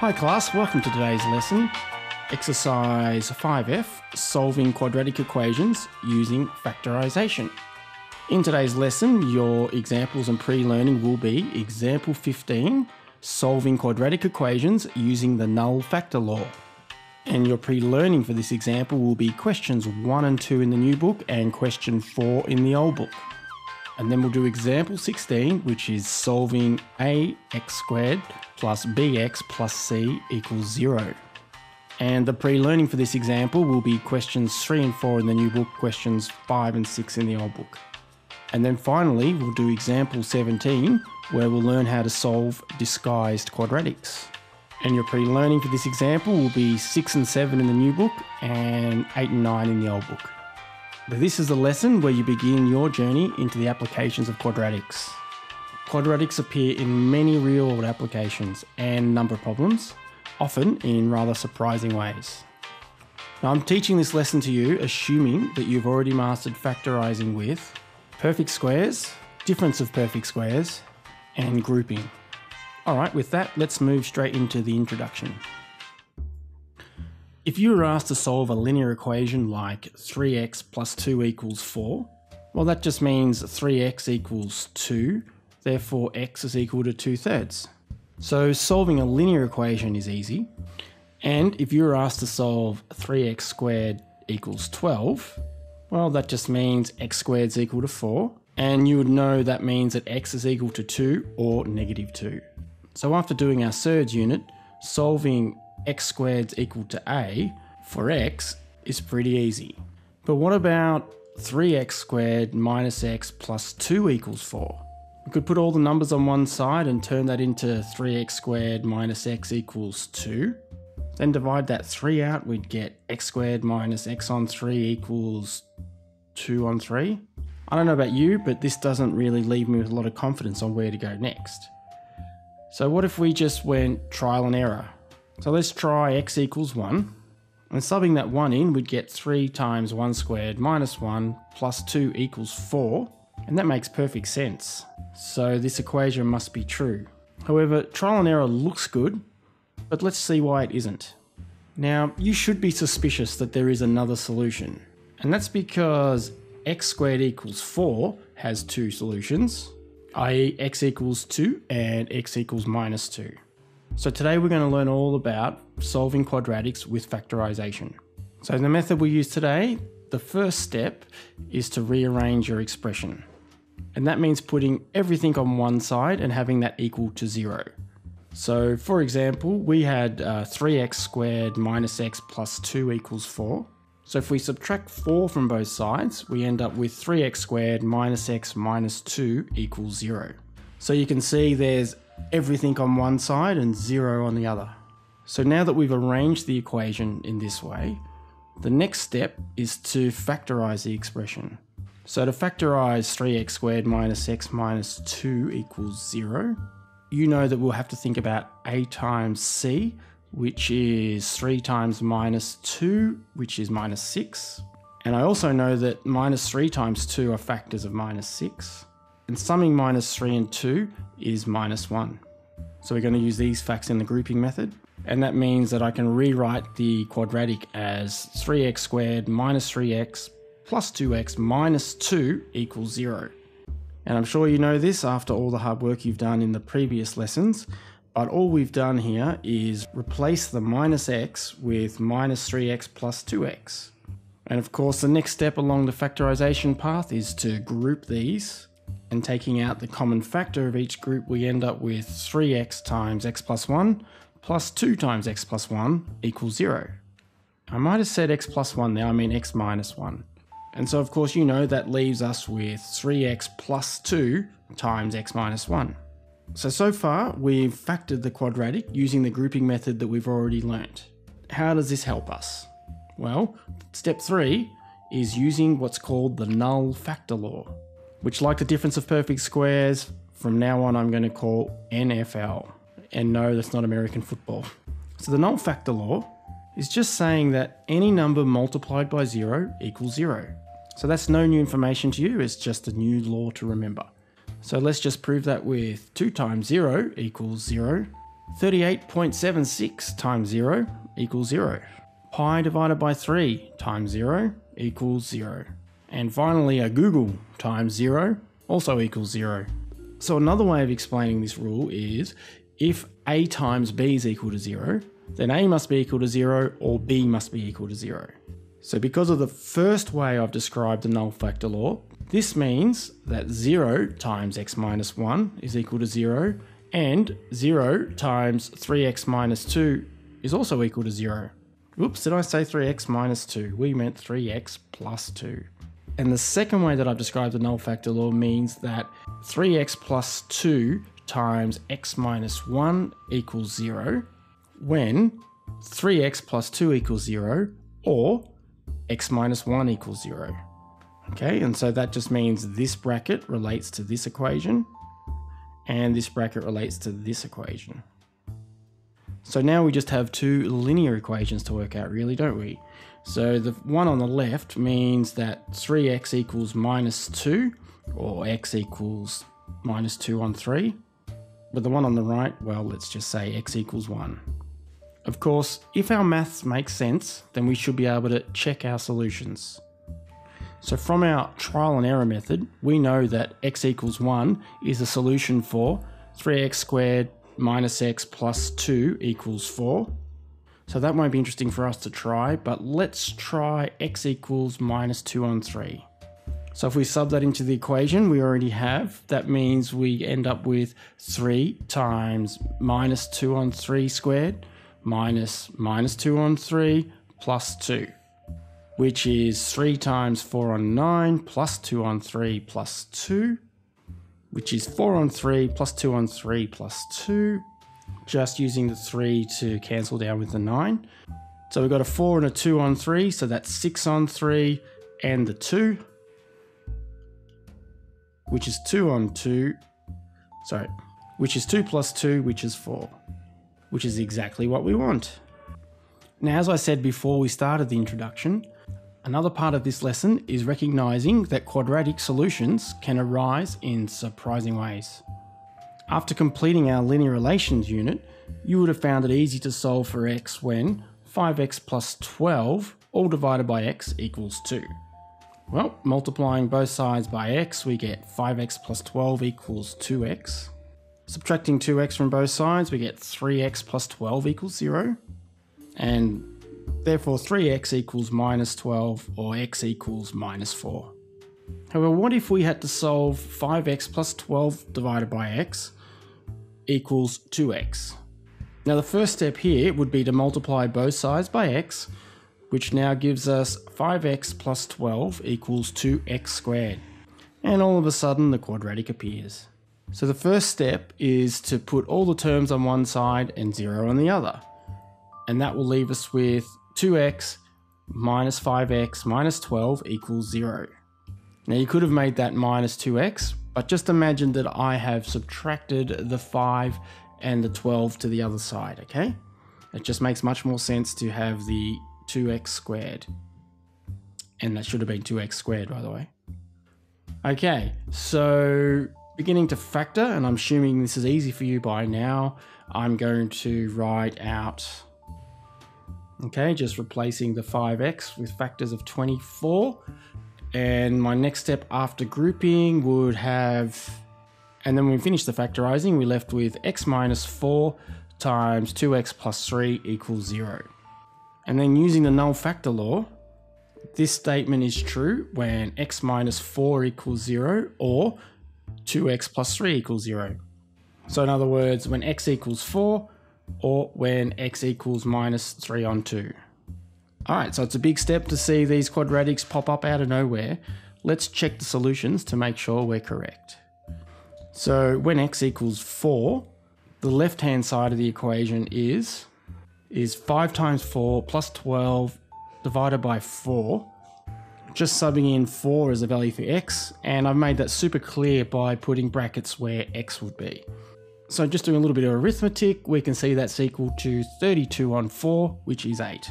Hi class, welcome to today's lesson. Exercise 5F, solving quadratic equations using factorization. In today's lesson, your examples and pre-learning will be example 15, solving quadratic equations using the null factor law. And your pre-learning for this example will be questions 1 and 2 in the new book and question 4 in the old book. And then we'll do example 16, which is solving ax squared plus bx plus c equals 0. And the pre-learning for this example will be questions 3 and 4 in the new book, questions 5 and 6 in the old book. And then finally, we'll do example 17, where we'll learn how to solve disguised quadratics. And your pre-learning for this example will be 6 and 7 in the new book and 8 and 9 in the old book. This is the lesson where you begin your journey into the applications of quadratics. Quadratics appear in many real-world applications and number of problems, often in rather surprising ways. Now I'm teaching this lesson to you assuming that you've already mastered factorising with perfect squares, difference of perfect squares, and grouping. Alright, with that, let's move straight into the introduction. If you were asked to solve a linear equation like 3x plus 2 equals 4, well that just means 3x equals 2, therefore x is equal to 2 thirds. So solving a linear equation is easy, and if you were asked to solve 3x squared equals 12, well that just means x squared is equal to 4, and you would know that means that x is equal to 2 or negative 2. So after doing our surd unit, solving x squared equal to a for x is pretty easy. But what about 3x squared minus x plus 2 equals 4? We could put all the numbers on one side and turn that into 3x squared minus x equals 2. Then divide that 3 out, we'd get x squared minus x on 3 equals 2 on 3. I don't know about you, but this doesn't really leave me with a lot of confidence on where to go next. So what if we just went trial and error? So let's try x equals 1. And subbing that 1 in, we'd get 3 times 1 squared minus 1 plus 2 equals 4. And that makes perfect sense. So this equation must be true. However, trial and error looks good, but let's see why it isn't. Now, you should be suspicious that there is another solution. And that's because x squared equals 4 has two solutions, i.e. x equals 2 and x equals minus 2. So today we're going to learn all about solving quadratics with factorization. So the method we use today, the first step is to rearrange your expression. And that means putting everything on one side and having that equal to zero. So for example, we had uh, 3x squared minus x plus 2 equals 4. So if we subtract 4 from both sides, we end up with 3x squared minus x minus 2 equals 0. So you can see there's everything on one side and zero on the other. So now that we've arranged the equation in this way, the next step is to factorize the expression. So to factorize 3x squared minus x minus 2 equals 0, you know that we'll have to think about a times c, which is 3 times minus 2, which is minus 6. And I also know that minus 3 times 2 are factors of minus 6 and summing minus 3 and 2 is minus 1. So we're going to use these facts in the grouping method, and that means that I can rewrite the quadratic as 3x squared minus 3x plus 2x minus 2 equals 0. And I'm sure you know this after all the hard work you've done in the previous lessons, but all we've done here is replace the minus x with minus 3x plus 2x. And of course the next step along the factorization path is to group these and taking out the common factor of each group, we end up with 3x times x plus 1 plus 2 times x plus 1 equals 0. I might have said x plus 1 there, I mean x minus 1. And so of course you know that leaves us with 3x plus 2 times x minus 1. So, so far we've factored the quadratic using the grouping method that we've already learnt. How does this help us? Well, step 3 is using what's called the null factor law which like the difference of perfect squares, from now on I'm going to call NFL. And no, that's not American football. So the null factor law is just saying that any number multiplied by zero equals zero. So that's no new information to you, it's just a new law to remember. So let's just prove that with 2 times 0 equals 0, 38.76 times 0 equals 0. Pi divided by 3 times 0 equals 0. And finally, a googol times 0 also equals 0. So another way of explaining this rule is if a times b is equal to 0, then a must be equal to 0 or b must be equal to 0. So because of the first way I've described the null factor law, this means that 0 times x minus 1 is equal to 0 and 0 times 3x minus 2 is also equal to 0. Oops, did I say 3x minus 2? We meant 3x plus 2. And the second way that I've described the null factor law means that 3x plus 2 times x minus 1 equals 0 when 3x plus 2 equals 0 or x minus 1 equals 0. Okay, and so that just means this bracket relates to this equation and this bracket relates to this equation. So now we just have two linear equations to work out really, don't we? So the one on the left means that 3x equals minus 2, or x equals minus 2 on 3. But the one on the right, well, let's just say x equals 1. Of course, if our maths makes sense, then we should be able to check our solutions. So from our trial and error method, we know that x equals 1 is a solution for 3x squared minus x plus 2 equals 4. So that won't be interesting for us to try, but let's try x equals minus 2 on 3. So if we sub that into the equation we already have, that means we end up with 3 times minus 2 on 3 squared minus minus 2 on 3 plus 2, which is 3 times 4 on 9 plus 2 on 3 plus 2, which is 4 on 3 plus 2 on 3 plus 2, just using the 3 to cancel down with the 9. So we've got a 4 and a 2 on 3, so that's 6 on 3 and the 2, which is 2 on 2, sorry, which is 2 plus 2, which is 4, which is exactly what we want. Now, as I said before we started the introduction, another part of this lesson is recognizing that quadratic solutions can arise in surprising ways. After completing our linear relations unit, you would have found it easy to solve for x when 5x plus 12 all divided by x equals 2. Well, multiplying both sides by x, we get 5x plus 12 equals 2x. Subtracting 2x from both sides, we get 3x plus 12 equals 0. And therefore 3x equals minus 12, or x equals minus 4. However, what if we had to solve 5x plus 12 divided by x equals 2x. Now the first step here would be to multiply both sides by x, which now gives us 5x plus 12 equals 2x squared. And all of a sudden the quadratic appears. So the first step is to put all the terms on one side and 0 on the other. And that will leave us with 2x minus 5x minus 12 equals 0. Now you could have made that minus 2x, but just imagine that I have subtracted the 5 and the 12 to the other side, okay? It just makes much more sense to have the 2x squared. And that should have been 2x squared, by the way. Okay, so beginning to factor, and I'm assuming this is easy for you by now, I'm going to write out, okay, just replacing the 5x with factors of 24. And my next step after grouping would have, and then we finish the factorizing, we left with x minus 4 times 2x plus 3 equals 0. And then using the null factor law, this statement is true when x minus 4 equals 0 or 2x plus 3 equals 0. So in other words, when x equals 4 or when x equals minus 3 on 2. Alright, so it's a big step to see these quadratics pop up out of nowhere. Let's check the solutions to make sure we're correct. So when x equals 4, the left hand side of the equation is, is 5 times 4 plus 12 divided by 4. Just subbing in 4 as a value for x, and I've made that super clear by putting brackets where x would be. So just doing a little bit of arithmetic, we can see that's equal to 32 on 4, which is 8.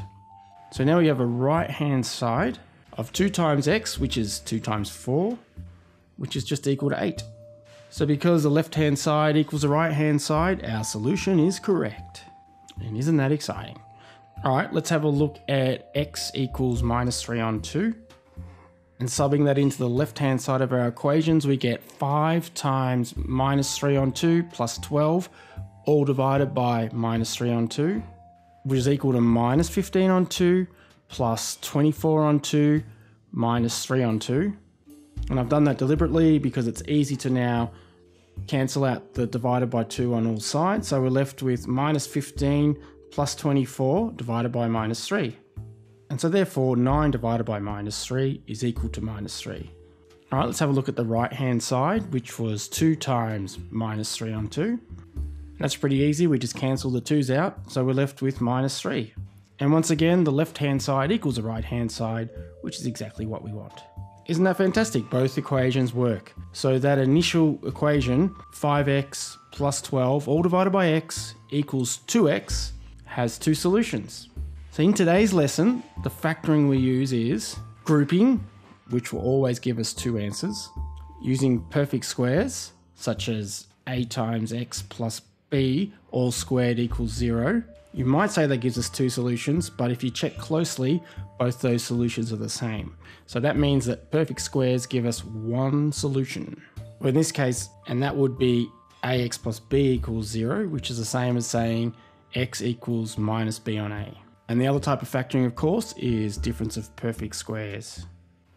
So now we have a right hand side of 2 times x, which is 2 times 4, which is just equal to 8. So because the left hand side equals the right hand side, our solution is correct. And isn't that exciting? All right, let's have a look at x equals minus 3 on 2. And subbing that into the left-hand side of our equations, we get 5 times minus 3 on 2 plus 12, all divided by minus 3 on 2, which is equal to minus 15 on 2 plus 24 on 2 minus 3 on 2. And I've done that deliberately because it's easy to now cancel out the divided by 2 on all sides. So we're left with minus 15 plus 24 divided by minus 3. And so therefore 9 divided by minus 3 is equal to minus 3. Alright, let's have a look at the right hand side, which was 2 times minus 3 on 2. That's pretty easy, we just cancel the 2's out, so we're left with minus 3. And once again, the left hand side equals the right hand side, which is exactly what we want. Isn't that fantastic? Both equations work. So that initial equation, 5x plus 12, all divided by x, equals 2x, has two solutions. So in today's lesson, the factoring we use is grouping, which will always give us two answers, using perfect squares, such as a times x plus b all squared equals zero. You might say that gives us two solutions, but if you check closely, both those solutions are the same. So that means that perfect squares give us one solution. Well, in this case, and that would be ax plus b equals zero, which is the same as saying x equals minus b on a. And the other type of factoring, of course, is difference of perfect squares,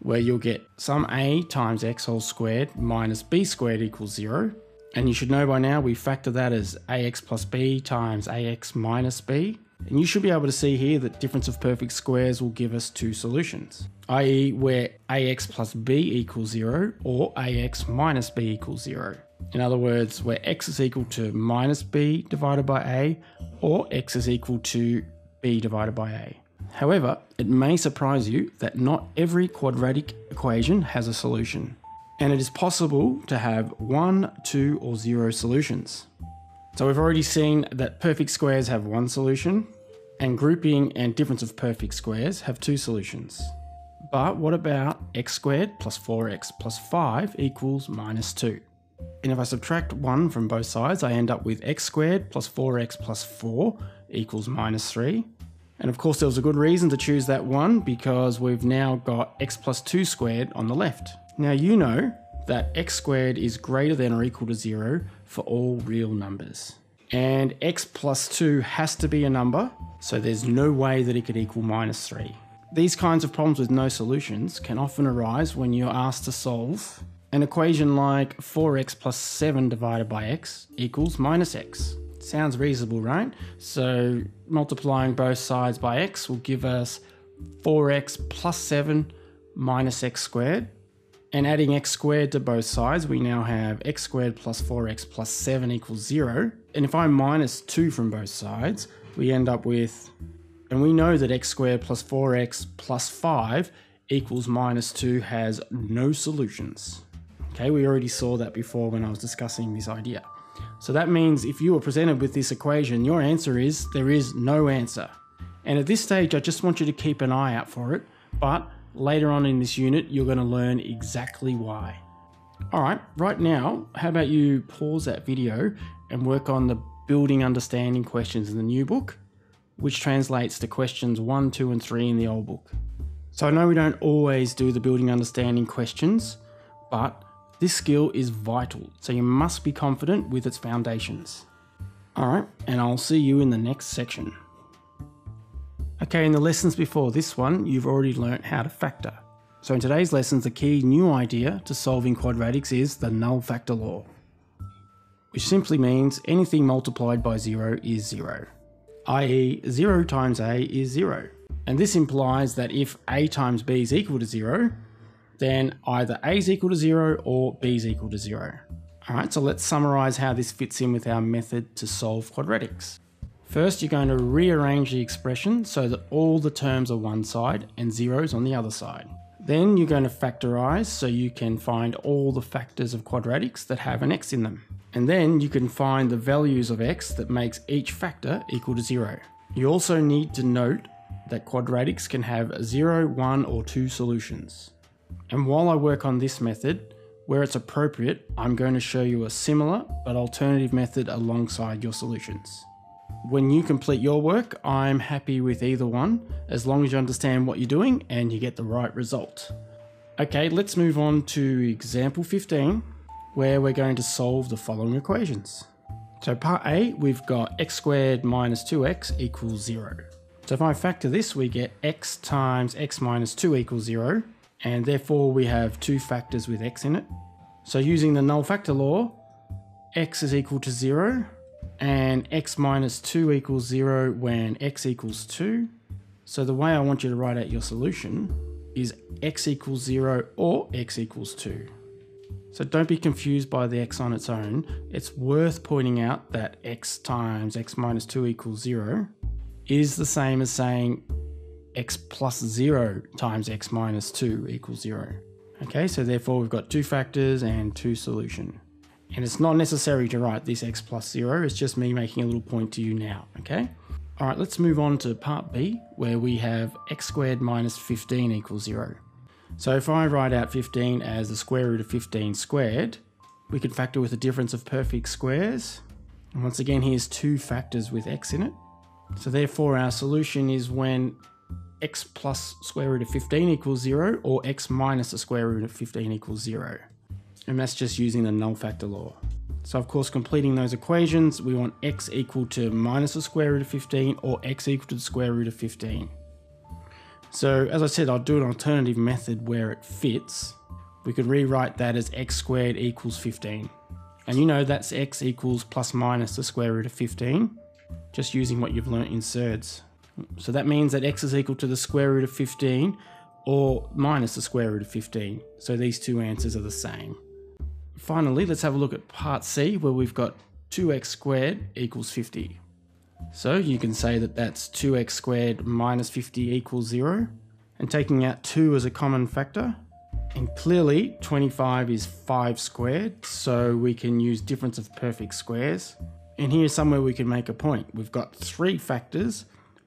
where you'll get some a times x whole squared minus b squared equals zero. And you should know by now we factor that as ax plus b times ax minus b. And you should be able to see here that difference of perfect squares will give us two solutions, i.e. where ax plus b equals zero or ax minus b equals zero. In other words, where x is equal to minus b divided by a or x is equal to b divided by a. However, it may surprise you that not every quadratic equation has a solution, and it is possible to have one, two, or zero solutions. So we've already seen that perfect squares have one solution, and grouping and difference of perfect squares have two solutions. But what about x squared plus 4x plus 5 equals minus 2? And if I subtract 1 from both sides, I end up with x squared plus 4x plus 4 equals minus 3. And of course there was a good reason to choose that one because we've now got x plus 2 squared on the left. Now you know that x squared is greater than or equal to 0 for all real numbers. And x plus 2 has to be a number, so there's no way that it could equal minus 3. These kinds of problems with no solutions can often arise when you're asked to solve an equation like 4x plus 7 divided by x equals minus x. Sounds reasonable, right? So multiplying both sides by x will give us 4x plus 7 minus x squared. And adding x squared to both sides, we now have x squared plus 4x plus 7 equals 0. And if I minus 2 from both sides, we end up with, and we know that x squared plus 4x plus 5 equals minus 2 has no solutions. Okay, we already saw that before when I was discussing this idea. So that means if you were presented with this equation, your answer is there is no answer. And at this stage, I just want you to keep an eye out for it, but later on in this unit, you're going to learn exactly why. All right, right now, how about you pause that video and work on the building understanding questions in the new book, which translates to questions 1, 2, and 3 in the old book. So I know we don't always do the building understanding questions, but this skill is vital, so you must be confident with its foundations. Alright, and I'll see you in the next section. Okay, in the lessons before this one, you've already learnt how to factor. So in today's lessons, the key new idea to solving quadratics is the null factor law, which simply means anything multiplied by zero is zero, i.e. zero times a is zero. And this implies that if a times b is equal to zero, then either a is equal to 0 or b is equal to 0. Alright, so let's summarise how this fits in with our method to solve quadratics. First, you're going to rearrange the expression so that all the terms are one side and zeros on the other side. Then you're going to factorise so you can find all the factors of quadratics that have an x in them. And then you can find the values of x that makes each factor equal to 0. You also need to note that quadratics can have 0, 1 or 2 solutions. And while I work on this method, where it's appropriate, I'm going to show you a similar but alternative method alongside your solutions. When you complete your work, I'm happy with either one, as long as you understand what you're doing and you get the right result. Okay, let's move on to example 15, where we're going to solve the following equations. So part A, we've got x squared minus 2x equals 0. So if I factor this, we get x times x minus 2 equals 0, and therefore we have two factors with x in it. So using the null factor law, x is equal to 0, and x minus 2 equals 0 when x equals 2. So the way I want you to write out your solution is x equals 0 or x equals 2. So don't be confused by the x on its own. It's worth pointing out that x times x minus 2 equals 0 is the same as saying x plus 0 times x minus 2 equals 0. Okay, so therefore we've got two factors and two solution. And it's not necessary to write this x plus 0, it's just me making a little point to you now, okay? All right, let's move on to part B, where we have x squared minus 15 equals 0. So if I write out 15 as the square root of 15 squared, we can factor with a difference of perfect squares. And once again, here's two factors with x in it. So therefore our solution is when x plus square root of 15 equals 0 or x minus the square root of 15 equals 0. And that's just using the null factor law. So of course completing those equations we want x equal to minus the square root of 15 or x equal to the square root of 15. So as I said, I'll do an alternative method where it fits. We could rewrite that as x squared equals 15. And you know that's x equals plus minus the square root of 15, just using what you've learnt in surds. So that means that x is equal to the square root of 15 or minus the square root of 15. So these two answers are the same. Finally, let's have a look at part C where we've got 2x squared equals 50. So you can say that that's 2x squared minus 50 equals 0. And taking out 2 as a common factor. And clearly 25 is 5 squared, so we can use difference of perfect squares. And here's somewhere we can make a point. We've got three factors,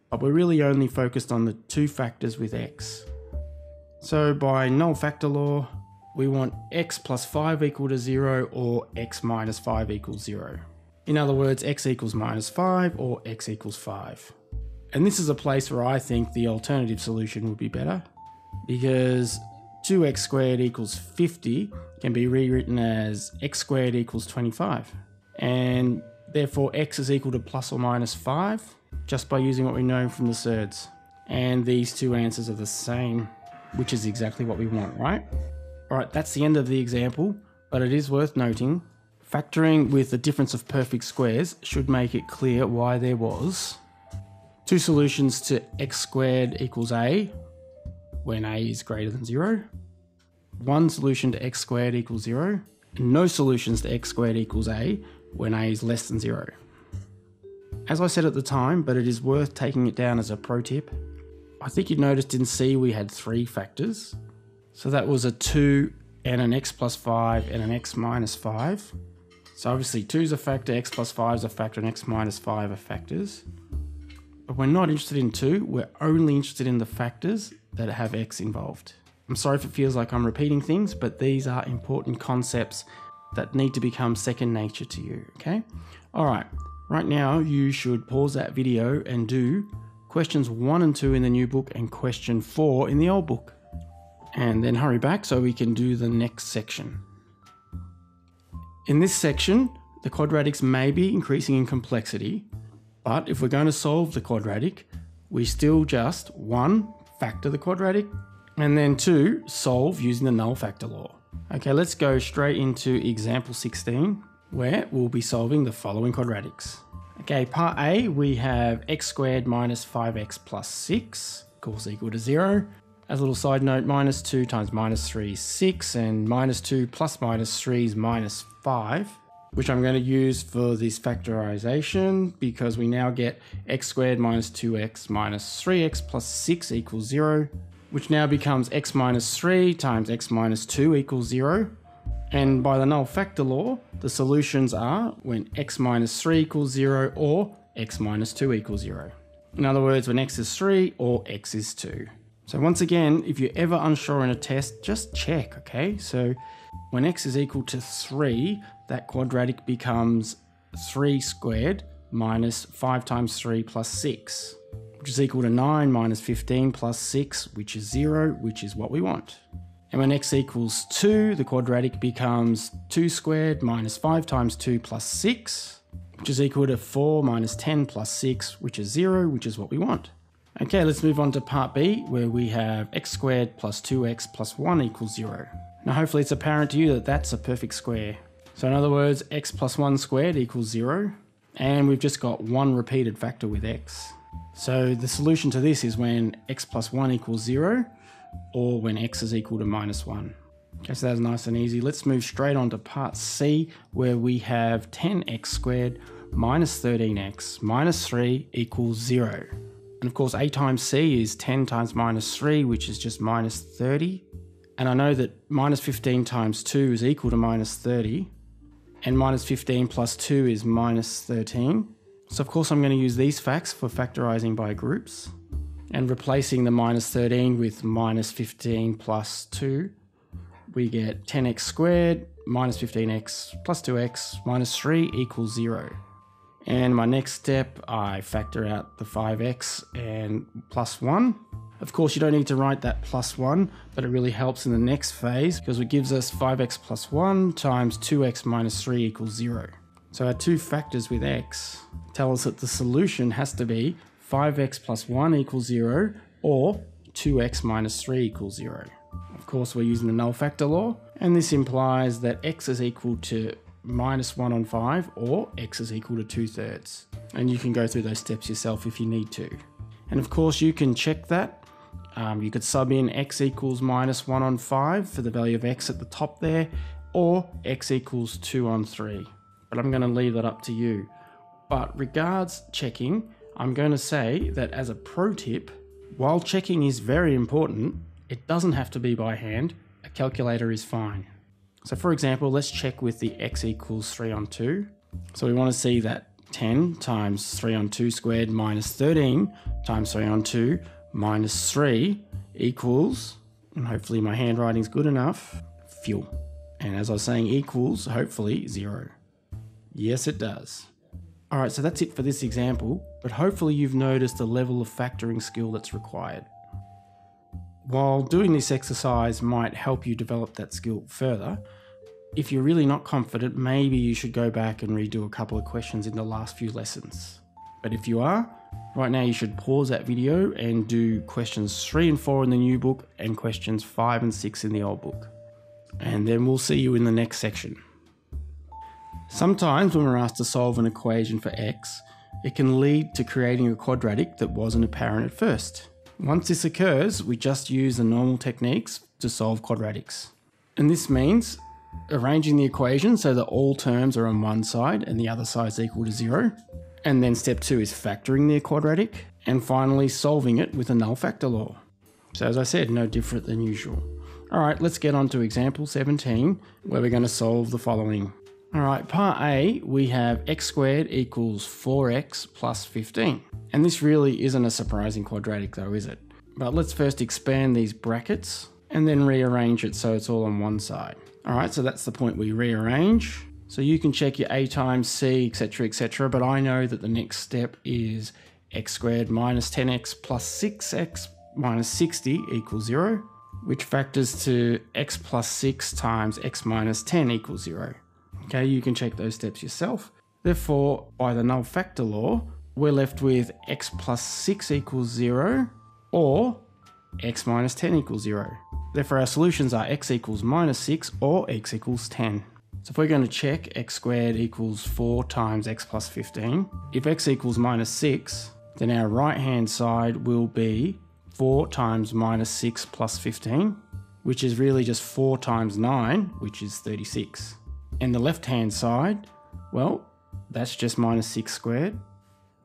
but we're really only focused on the two factors with x. So by null factor law, we want x plus 5 equal to 0 or x minus 5 equals 0. In other words, x equals minus 5 or x equals 5. And this is a place where I think the alternative solution would be better because 2x squared equals 50 can be rewritten as x squared equals 25. And therefore x is equal to plus or minus 5 just by using what we know from the surds. And these two answers are the same, which is exactly what we want, right? Alright, that's the end of the example, but it is worth noting Factoring with the difference of perfect squares should make it clear why there was two solutions to x squared equals a when a is greater than zero, one solution to x squared equals 0, and no solutions to x squared equals a when a is less than 0. As I said at the time, but it is worth taking it down as a pro tip, I think you noticed in C we had three factors. So that was a 2 and an x plus 5 and an x minus 5. So obviously 2 is a factor, x plus 5 is a factor, and x minus 5 are factors. But we're not interested in 2, we're only interested in the factors that have x involved. I'm sorry if it feels like I'm repeating things, but these are important concepts that need to become second nature to you, okay? Alright, right now you should pause that video and do questions 1 and 2 in the new book and question 4 in the old book. And then hurry back so we can do the next section. In this section, the quadratics may be increasing in complexity, but if we're going to solve the quadratic, we still just, one, factor the quadratic, and then two, solve using the null factor law. Okay, let's go straight into example 16, where we'll be solving the following quadratics. Okay, part A, we have x squared minus 5x plus 6 equals equal to 0. As a little side note, minus 2 times minus 3 is 6, and minus 2 plus minus 3 is minus 5, which I'm going to use for this factorization because we now get x squared minus 2x minus 3x plus 6 equals 0, which now becomes x minus 3 times x minus 2 equals 0. And by the null factor law, the solutions are when x minus 3 equals 0 or x minus 2 equals 0. In other words, when x is 3 or x is 2. So once again, if you're ever unsure in a test, just check, okay? So When x is equal to 3, that quadratic becomes 3 squared minus 5 times 3 plus 6, which is equal to 9 minus 15 plus 6, which is 0, which is what we want. And when x equals 2, the quadratic becomes 2 squared minus 5 times 2 plus 6, which is equal to 4 minus 10 plus 6, which is 0, which is what we want. Okay, let's move on to part B, where we have x squared plus 2x plus 1 equals 0. Now hopefully it's apparent to you that that's a perfect square. So in other words, x plus 1 squared equals 0, and we've just got one repeated factor with x. So the solution to this is when x plus 1 equals 0, or when x is equal to minus 1. Okay, so that's nice and easy. Let's move straight on to part C, where we have 10x squared minus 13x minus 3 equals 0. And of course, a times c is 10 times minus 3, which is just minus 30. And I know that minus 15 times 2 is equal to minus 30. And minus 15 plus 2 is minus 13. So of course I'm going to use these facts for factorising by groups. And replacing the minus 13 with minus 15 plus 2, we get 10x squared minus 15x plus 2x minus 3 equals 0. And my next step, I factor out the 5x and plus 1. Of course, you don't need to write that plus 1, but it really helps in the next phase because it gives us 5x plus 1 times 2x minus 3 equals 0. So our two factors with x tell us that the solution has to be 5x plus 1 equals 0 or 2x minus 3 equals 0. Of course, we're using the null factor law, and this implies that x is equal to minus 1 on 5 or x is equal to 2 thirds. And you can go through those steps yourself if you need to. And of course you can check that. Um, you could sub in x equals minus 1 on 5 for the value of x at the top there or x equals 2 on 3. But I'm going to leave that up to you. But regards checking, I'm going to say that as a pro tip, while checking is very important, it doesn't have to be by hand. A calculator is fine. So for example, let's check with the x equals 3 on 2. So we want to see that 10 times 3 on 2 squared minus 13 times 3 on 2 minus 3 equals, and hopefully my handwriting's good enough, fuel. And as I was saying, equals hopefully 0. Yes, it does. Alright, so that's it for this example, but hopefully you've noticed the level of factoring skill that's required. While doing this exercise might help you develop that skill further, if you're really not confident, maybe you should go back and redo a couple of questions in the last few lessons. But if you are, right now you should pause that video and do questions 3 and 4 in the new book and questions 5 and 6 in the old book. And then we'll see you in the next section. Sometimes when we're asked to solve an equation for x, it can lead to creating a quadratic that wasn't apparent at first. Once this occurs, we just use the normal techniques to solve quadratics. And this means arranging the equation so that all terms are on one side and the other side is equal to zero. And then step two is factoring the quadratic. And finally, solving it with a null factor law. So as I said, no different than usual. All right, let's get on to example 17, where we're going to solve the following. All right, part A, we have x squared equals 4x plus 15. And this really isn't a surprising quadratic though, is it? But let's first expand these brackets and then rearrange it so it's all on one side. All right, so that's the point we rearrange. So you can check your a times c, etc, etc, but I know that the next step is x squared minus 10x plus 6x minus 60 equals 0, which factors to x plus 6 times x minus 10 equals 0. Okay, you can check those steps yourself. Therefore, by the null factor law, we're left with x plus 6 equals 0 or x minus 10 equals 0. Therefore, our solutions are x equals minus 6 or x equals 10. So if we're going to check x squared equals 4 times x plus 15, if x equals minus 6, then our right hand side will be 4 times minus 6 plus 15, which is really just 4 times 9, which is 36. And the left hand side, well, that's just minus 6 squared,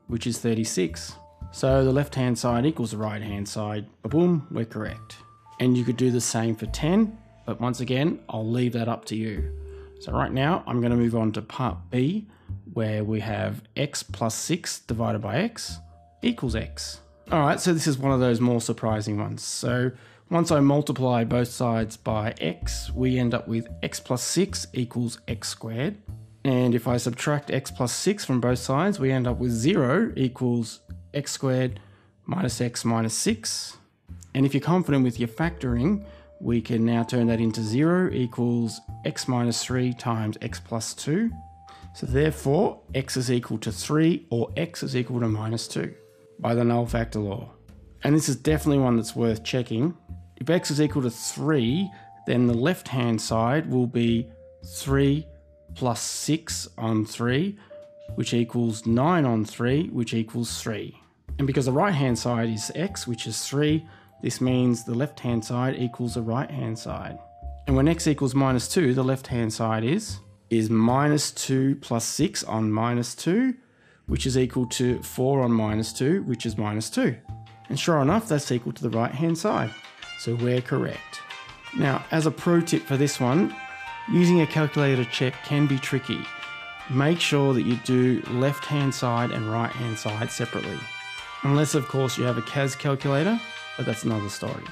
which is 36. So the left hand side equals the right hand side. Boom, we're correct. And you could do the same for 10, but once again, I'll leave that up to you. So right now, I'm going to move on to part B, where we have x plus 6 divided by x equals x. All right, so this is one of those more surprising ones. So Once I multiply both sides by x, we end up with x plus 6 equals x squared. And if I subtract x plus 6 from both sides, we end up with 0 equals x squared minus x minus 6. And if you're confident with your factoring, we can now turn that into 0 equals x minus 3 times x plus 2. So therefore, x is equal to 3 or x is equal to minus 2 by the null factor law. And this is definitely one that's worth checking if x is equal to 3, then the left hand side will be 3 plus 6 on 3, which equals 9 on 3, which equals 3. And because the right hand side is x, which is 3, this means the left hand side equals the right hand side. And when x equals minus 2, the left hand side is, is minus 2 plus 6 on minus 2, which is equal to 4 on minus 2, which is minus 2. And sure enough, that's equal to the right hand side so we're correct. Now, as a pro tip for this one, using a calculator check can be tricky. Make sure that you do left hand side and right hand side separately. Unless, of course, you have a CAS calculator, but that's another story.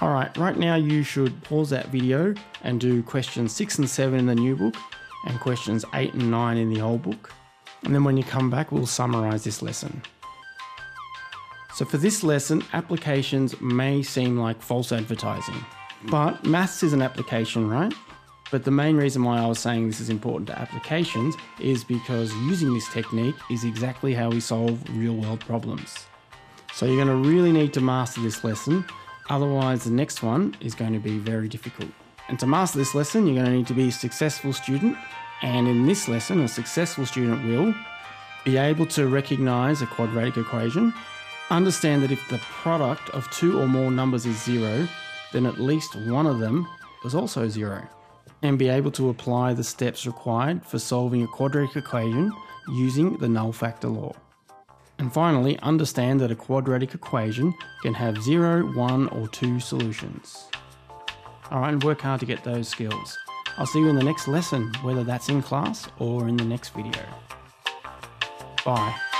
Alright, right now you should pause that video and do questions 6 and 7 in the new book and questions 8 and 9 in the old book. And then when you come back, we'll summarise this lesson. So for this lesson, applications may seem like false advertising, but maths is an application, right? But the main reason why I was saying this is important to applications is because using this technique is exactly how we solve real world problems. So you're going to really need to master this lesson, otherwise the next one is going to be very difficult. And to master this lesson, you're going to need to be a successful student, and in this lesson, a successful student will be able to recognize a quadratic equation, Understand that if the product of two or more numbers is zero, then at least one of them was also zero. And be able to apply the steps required for solving a quadratic equation using the null factor law. And finally, understand that a quadratic equation can have zero, one, or 2 solutions. Alright, and work hard to get those skills. I'll see you in the next lesson, whether that's in class or in the next video. Bye.